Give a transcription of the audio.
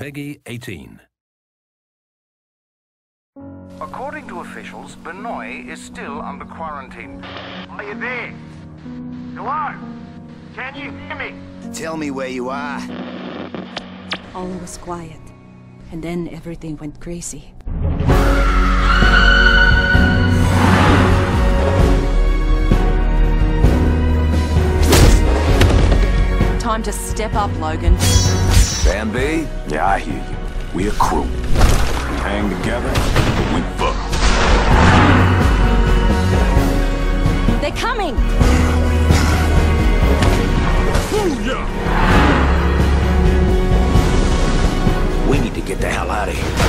Peggy 18. According to officials, Banoi is still under quarantine. Are you there? Hello? Can you hear me? Tell me where you are. All was quiet, and then everything went crazy. time to step up, Logan. Bambi? Yeah, I hear you. We're crew. We hang together, but we fuck. They're coming! Booyah! We need to get the hell out of here.